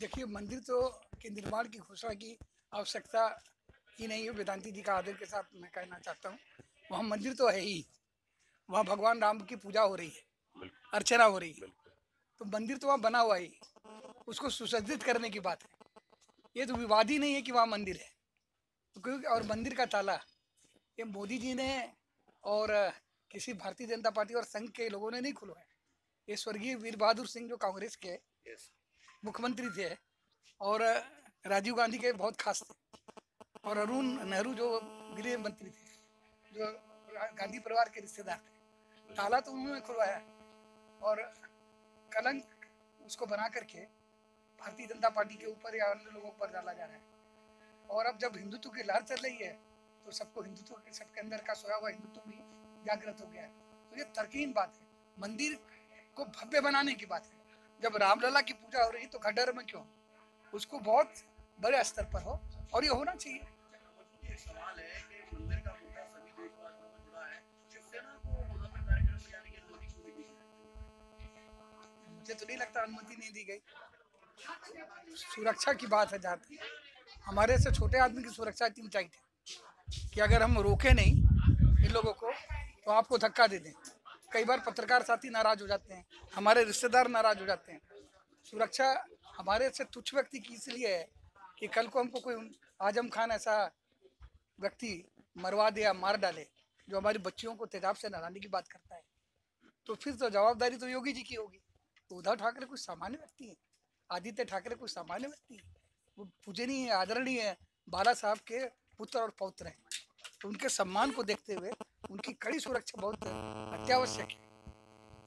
देखिए मंदिर तो के निर्माण की घोषणा की आवश्यकता ही नहीं है। वेदांती जी का आदर के साथ मैं कहना चाहता हूँ वहाँ मंदिर तो है ही। वहाँ भगवान राम की पूजा हो रही है अर्चना हो रही है। तो मंदिर तो वहाँ बना हुआ ही उसको सुसज्जित करने की बात है। ये तो विवाद ही नहीं है कि वहाँ मंदिर है। तो क्योंकि और मंदिर का ताला ये मोदी जी ने और किसी भारतीय जनता पार्टी और संघ के लोगों ने नहीं खुलवाया ये स्वर्गीय वीर बहादुर सिंह जो कांग्रेस के मुख्यमंत्री थे और राजीव गांधी के बहुत खास थे और अरुण नेहरू जो गृह मंत्री थे, जो गांधी परिवार के रिश्तेदार थे। ताला तो उन्होंने खुलवाया और कलंक उसको बना करके भारतीय जनता पार्टी के ऊपर या अन्य लोगों पर डाला जा रहा है। और अब जब हिंदुत्व की लहर चल रही है तो सबको हिंदुत्व के, सबके अंदर का सोया हुआ हिंदुत्व भी जागृत हो गया है। तो ये तर्कीन बात है। मंदिर को भव्य बनाने की बात है। जब रामलला की पूजा हो रही तो खड्डर में क्यों? उसको बहुत बड़े स्तर पर हो, और ये होना चाहिए। मुझे तो नहीं लगता अनुमति नहीं दी गई। सुरक्षा की बात है जहाँ तक। हमारे से छोटे आदमी की सुरक्षा इतनी टाइट है कि अगर हम रोके नहीं इन लोगों को तो आपको धक्का दे दें। कई बार पत्रकार साथी नाराज़ हो जाते हैं, हमारे रिश्तेदार नाराज़ हो जाते हैं। सुरक्षा हमारे से तुच्छ व्यक्ति की इसलिए है कि कल को हमको कोई आज़म खान ऐसा व्यक्ति मरवा दे या मार डाले, जो हमारी बच्चियों को तेजाब से नहलाने की बात करता है। तो फिर तो जवाबदारी तो योगी जी की होगी। तो उद्धव ठाकरे कुछ सामान्य व्यक्ति है? आदित्य ठाकरे कुछ सामान्य व्यक्ति है? वो पूजनीय, आदरणीय है बाला साहब के पुत्र और पौत्र हैं। तो उनके सम्मान को देखते हुए उनकी कड़ी सुरक्षा बहुत अत्यावश्यक है।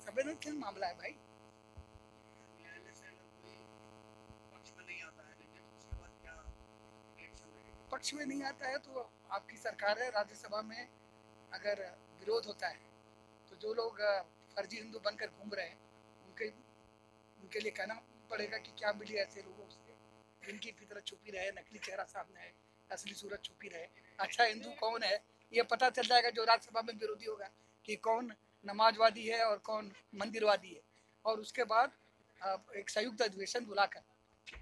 संवेदनशील मामला है भाई। पक्ष में नहीं आता है तो आपकी सरकार है, राज्यसभा में अगर विरोध होता है तो जो लोग फर्जी हिंदू बनकर घूम रहे हैं, उनके उनके लिए कहना पड़ेगा कि क्या मिली ऐसे लोगों से जिनकी फितरत छुपी रहे, नकली चेहरा सामने है असली सूरत छुपी रहे। अच्छा हिंदू कौन है? ये पता चल जाएगा जो राज्यसभा में विरोधी होगा कि कौन नमाजवादी है और कौन मंदिरवादी है। और उसके बाद एक संयुक्त अधिवेशन बुलाकर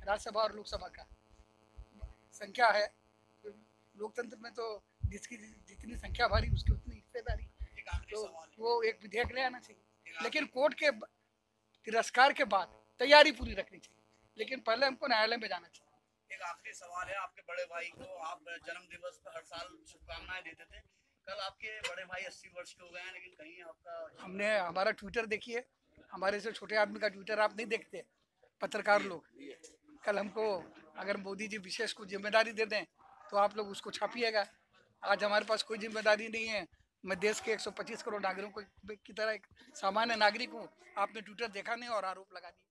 राज्यसभा और लोकसभा का। संख्या है। लोकतंत्र में तो जिसकी जितनी संख्या भारी उसकी उतनी हिस्सेदारी। तो वो एक विधेयक ले आना चाहिए। लेकिन कोर्ट के तिरस्कार के बाद तैयारी पूरी रखनी चाहिए। लेकिन पहले हमको न्यायालय में जाना चाहिए। एक आखिरी सवाल है आपके बड़े भाई को। आप जन्म दिवस पर हर साल शुभकामनाएँ देते थे। कल आपके बड़े भाई अस्सी वर्ष के हो गए हैं, लेकिन कहीं आपका हमने हमारा ट्विटर देखिए। हमारे से छोटे आदमी का ट्विटर आप नहीं देखते, पत्रकार लोग। कल हमको अगर मोदी जी विशेष को ज़िम्मेदारी दे दें तो आप लोग उसको छापिएगा। आज हमारे पास कोई ज़िम्मेदारी नहीं है। मैं देश के 125 करोड़ नागरिकों की तरह एक सामान्य नागरिक हूँ। आपने ट्विटर देखा नहीं और आरोप लगा दिया।